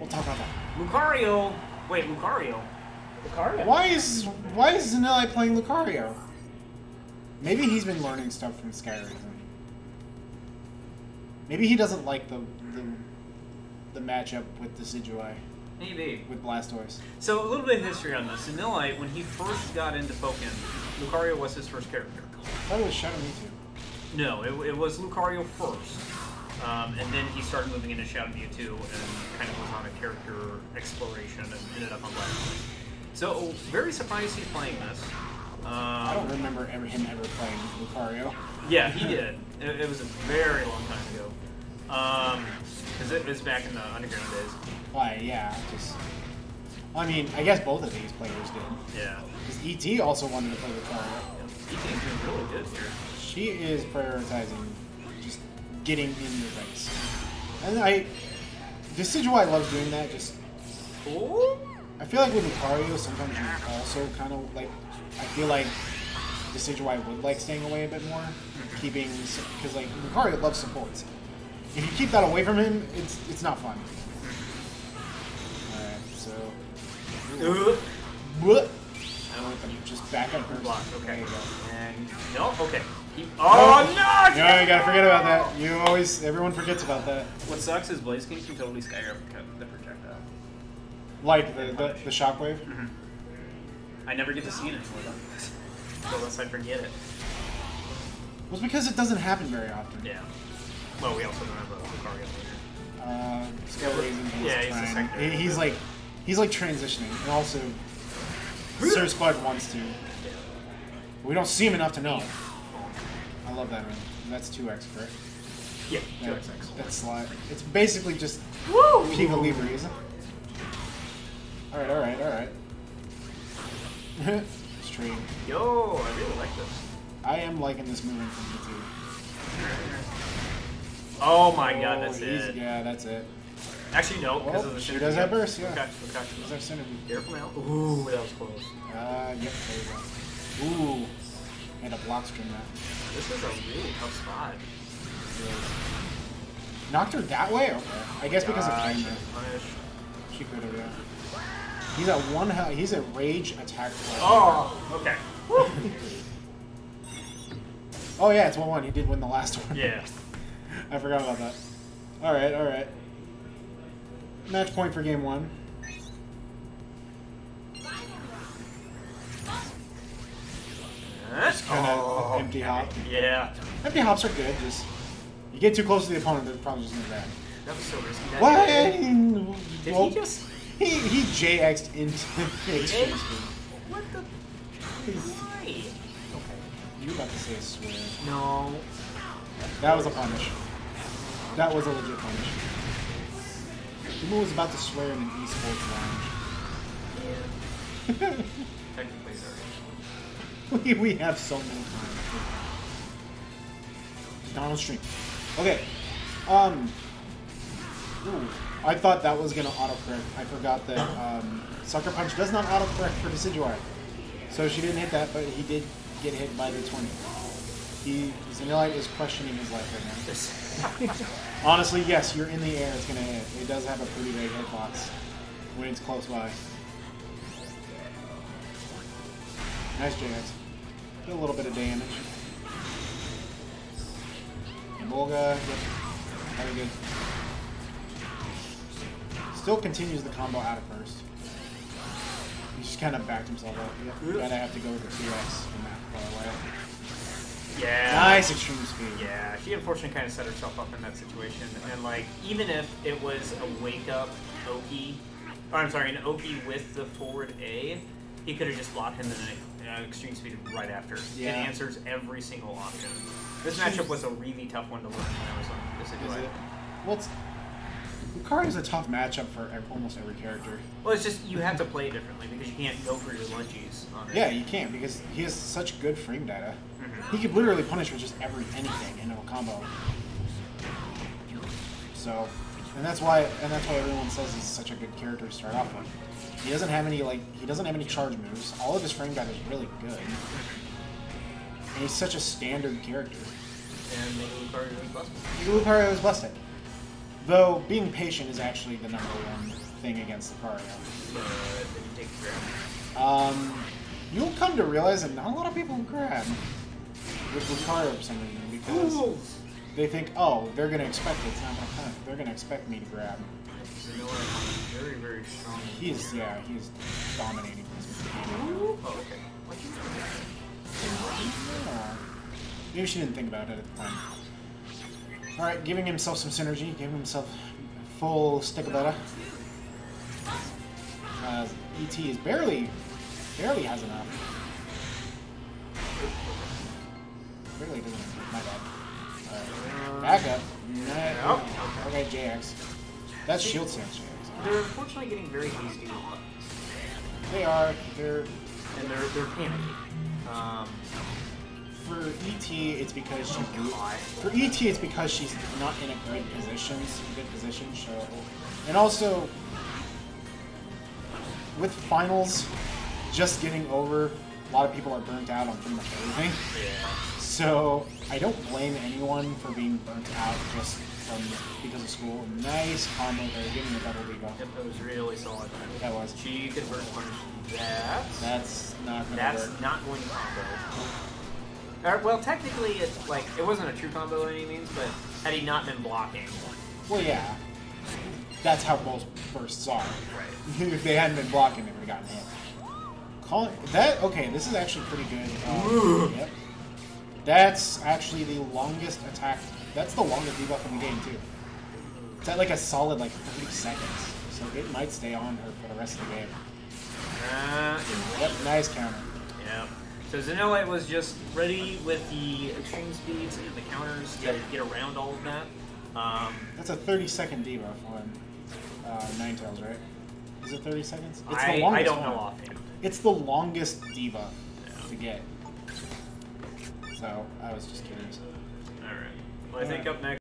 We'll talk about that. Lucario. Wait, Lucario. Lucario. Why is why is Zanelli playing Lucario? Maybe he's been learning stuff from Skyrim. Maybe he doesn't like the the, the matchup with Decidueye Maybe. with Blastoise. So a little bit of history on this. Zanillite, when he first got into Pokken, Lucario was his first character. I thought it was Shadow Mewtwo. No, it, it was Lucario first. Um, and then he started moving into Shadow Mewtwo and kind of was on a character exploration and ended up on Blastoise. So, very surprised he's playing this. Um, I don't remember ever, him ever playing Lucario. Yeah, he did. It, it was a very long time ago. Because it was back in the underground days. Why? Yeah, just. I mean, I guess both of these players did. Yeah. Because ET also wanted to play Lucario. He seems doing really good here. She is prioritizing getting in the race. And I. Decidueye loves doing that, just I feel like with Lucario, sometimes you also kind of like. I feel like Decidueye would like staying away a bit more, keeping because like Lucario loves supports. If you keep that away from him, it's it's not fun. Alright, so. Ugh. What? Want them just back up first. Block, okay. There you go. And no, okay. Keep, oh no! No, you gotta forget about that. You always, everyone forgets about that. What sucks is Blaze Kick can totally Skyrim the projectile. Like the the, the shockwave. I never get to see it anymore though. Unless I forget it. Well, it's because it doesn't happen very often. Yeah. Well, we also don't have a Lucario later. Uh. He's Yeah, he's He- He's like, he's like transitioning, and also, Sir Spud wants to. We don't see him enough to know. I love that one. That's two X, correct? Yeah, Yeah, 2XX. That's slide. It's basically just Woo! Pika Libre, isn't it? All right, all right, all right. Stream. Yo, I really like this. I am liking this movement from YouTube. Oh my god, Oh, that's he's- it. Yeah, that's it. Actually, no, because Oh, of the she does have burst, yeah. Okay, okay. Is that synergy? Careful now. Ooh, that was close. Uh, yep, there you go. Ooh. And a block stream that. This is a really tough spot. Knocked her that way? Okay. I guess because of Gosh, camera. punish. She could have, yeah. He's at one health. He's at rage attack. play. Oh, okay. Oh, yeah, it's 1 1. He did win the last one. Yeah. I forgot about that. Alright, alright. Match point for game one. Just kinda oh. empty hop. Yeah. Empty hops are good, just. You get too close to the opponent, they're probably just gonna grab. That was so risky. What? Did Well, he just... He, he JX'd into speed. What the... Why? Okay. You about to say a swear. No. That was a punish. That was a legit punish. Timo was about to swear in an esports lounge. Technically, sorry. we, we have so many times. Donald stream. Okay. Um. Ooh, I thought that was gonna autocorrect. I forgot that um, Sucker Punch does not autocorrect for Decidueye. So she didn't hit that, but he did get hit by the 20. He Zanillite is questioning his life right now. Honestly, yes, you're in the air, it's gonna hit. It does have a pretty big hitbox when it's close by. Nice JX. Did a little bit of damage. Volga, yep, very good. Still continues the combo out of first. He just kind of backed himself up. Yep, gotta have to go with the 2x from that far away. Yeah. Nice extreme speed. Yeah, she unfortunately kind of set herself up in that situation. And, like, even if it was a wake-up Oki, or I'm sorry, an Oki with the forward A, he could have just blocked him in an uh, extreme speed right after. Yeah. It answers every single option. This matchup was a really tough one to learn when I was on this Is it? Well, it's, is a tough matchup for almost every character. Well, it's just you have to play it differently because you can't go for your lunges on. Yeah, you can't because he has such good frame data. Mhm. He could literally punish with just every anything in a combo. So, and that's why, and that's why everyone says he's such a good character to start off with. He doesn't have any like, he doesn't have any charge moves. All of his frame data is really good, and he's such a standard character. And Lucario is busted. Lucario is busted. Though being patient is actually the number one thing against the grab. Um, you'll come to realize that not a lot of people grab with Lucario for some reason because they think, oh, they're gonna expect it. It's not gonna. They're gonna expect me to grab. Very, very strong. He's yeah, he's dominating this. Oh, okay. Yeah. Maybe she didn't think about it at the time. Alright, giving himself some synergy, giving himself full stick of butter. Uh, ET is barely, barely has enough. Barely doesn't, my bad. Alright, back up. Nah, Okay, JX. That's shield sense, JX. They're unfortunately getting very hasty with buttons. They are, they're, And they're, they're panicking. Um, For ET, it's because she's for ET. It's because she's not in a good position, good position. So, and also with finals just getting over, a lot of people are burnt out on pretty much everything. yeah. So I don't blame anyone for being burnt out just from because of school. Nice combo there, giving the double debuff. Yep, that was really solid. That was. She could burst punish that. That's not That's work. not going to combo. Or, well, technically, it's like it wasn't a true combo by any means, but had he not been blocking, Well, yeah. That's how both bursts are. right? if they hadn't been blocking, they would have gotten hit. Calling that okay. This is actually pretty good. Um, yep. That's actually the longest attack. That's the longest debuff in the game too. It's at like a solid like 30 seconds, so it might stay on her for the rest of the game. Uh, Yep, nice counter. yeah. So Zanilla was just ready with the extreme speeds and the counters to Yep. get around all of that. Um, That's a 30 second debuff on uh, Ninetales, right? Is it 30 seconds? It's I, the I longest don't know one. offhand. It's the longest debuff Yeah. to get. So I was just curious. All right. Well, I think up next.